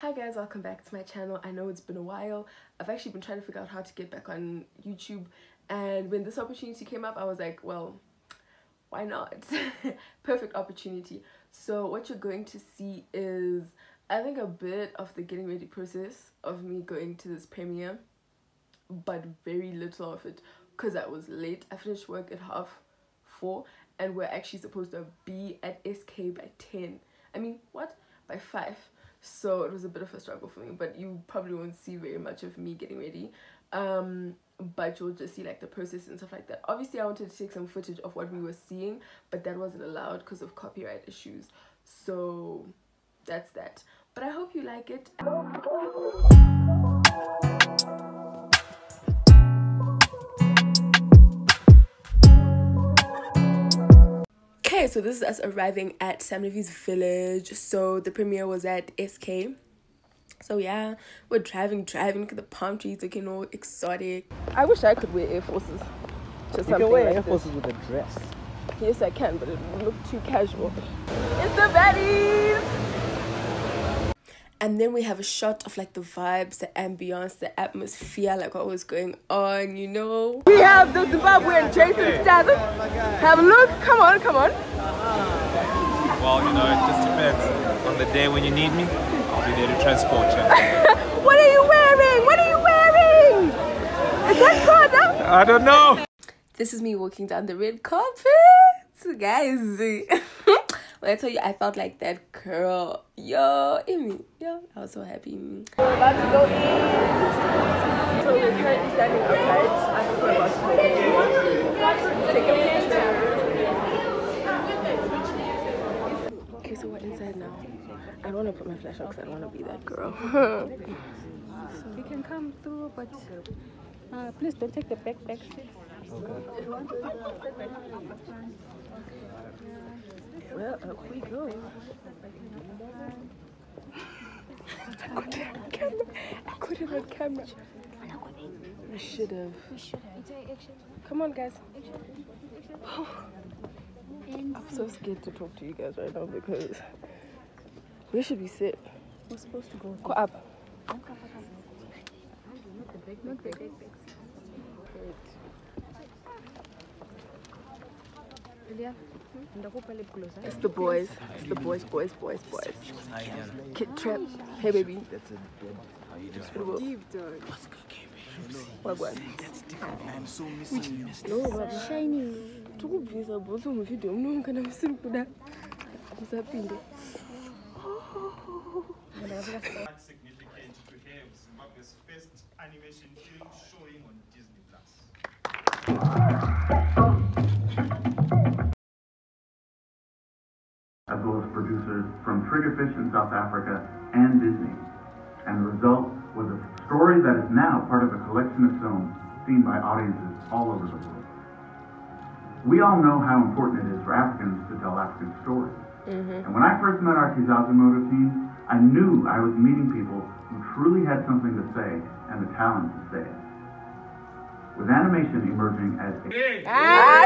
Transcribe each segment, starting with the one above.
Hi guys, welcome back to my channel. I know it's been a while. I've actually been trying to figure out how to get back on YouTube and when this opportunity came up, I was like, well, why not? Perfect opportunity. So what you're going to see is I think a bit of the getting ready process of me going to this premiere, but very little of it because I was late. I finished work at half four and we're actually supposed to be at SK by 10. I mean, what? By 5 so it was a bit of a struggle for me but you probably won't see very much of me getting ready. Um but you'll just see like the process and stuff like that. Obviously i wanted to take some footage of what we were seeing but that wasn't allowed because of copyright issues. So that's that. But i hope you like it so this is us arriving at Sam Levy's village. So the premiere was at SK. So yeah, we're driving, driving. Look at the palm trees looking all exotic. I wish I could wear Air Forces. Just you can wear like Air Forces this. with a dress. Yes, I can, but it would look too casual. It's the baddies! and then we have a shot of like the vibes, the ambience, the atmosphere, like what was going on, you know. We have the Zimbabwean Jason Statham. Have a look. Come on, come on. Well, you know, it just depends. On the day when you need me, I'll be there to transport you. what are you wearing? What are you wearing? Is that Prada? I don't know. This is me walking down the red carpet, guys. When I tell you, I felt like that girl. Yo, Amy. Yo, I was so happy. We're about to go in. So we're currently standing outside. I forgot about to take a picture. Okay, so we're inside now. I don't want to put my flash on because I don't want to be that girl. so we can come through, but uh, please don't take the backpack. Okay. Well, up we go. I couldn't have camera. I couldn't have camera. We should have. We should have. Come on, guys. I'm so scared to talk to you guys right now because where should be sit? We're supposed to go. Go up. Not the big Ilya. It's the boys. It's the boys, boys, boys, boys. Kid Trap. Hey, baby. That's a dead. Deep dog. What, what? I'm so missing you. No, baba. Shiny. Tukubvisa bhotso muvidhio muno kana musiri kuda musapinde significant to have Zimbabwe's first animation film showing on Disney Plus. as well as producers from Triggerfish in South Africa and Disney. And the result was a story that is now part of a collection of films seen by audiences all over the world. We all know how important it is for Africans to tell African stories. Mm-hmm. And when I first met our Kizazi team, I knew I was meeting people who truly had something to say and the talent to say it. With animation emerging as a... Ah,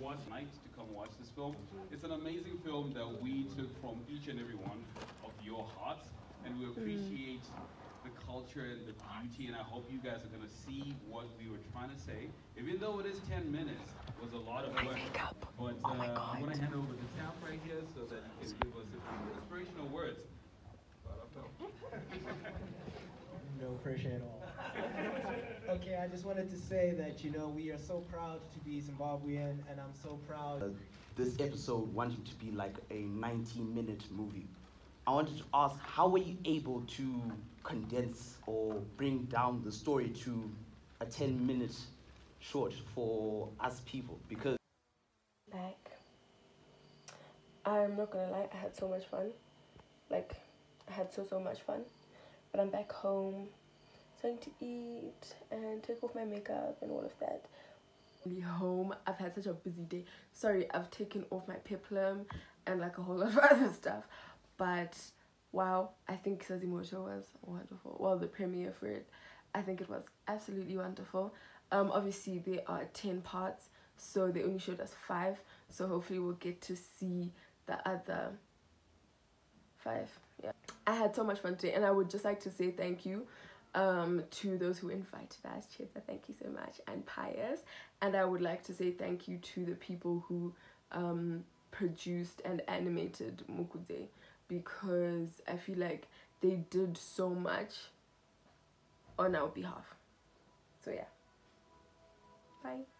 watch night to come watch this film. It's an amazing film that we took from each and every one of your hearts, and we appreciate mm. the culture and the beauty, and I hope you guys are going to see what we were trying to say. Even though it is 10 minutes, it was a lot of work. But uh, oh I'm going to hand over to Sam right here so that you can give us a few inspirational words about our film. no pressure at all. okay, I just wanted to say that, you know, we are so proud to be Zimbabwean, and I'm so proud. Uh, this episode wanted to be like a 19 minute movie. I wanted to ask, how were you able to condense or bring down the story to a 10 minute short for us people? Because. like I'm not gonna lie, I had so much fun. Like, I had so, so much fun. But I'm back home starting to eat and take off my makeup and all of that home i've had such a busy day sorry i've taken off my peplum and like a whole lot of other stuff but wow i think Kizazi Moto was wonderful well the premiere for it i think it was absolutely wonderful um obviously there are 10 parts so they only showed us five so hopefully we'll get to see the other Five. Yeah. I had so much fun today, and I would just like to say thank you um, to those who invited us. Cheta, thank you so much, and Pious. And I would like to say thank you to the people who um, produced and animated Mukudzei because I feel like they did so much on our behalf. So yeah. Bye.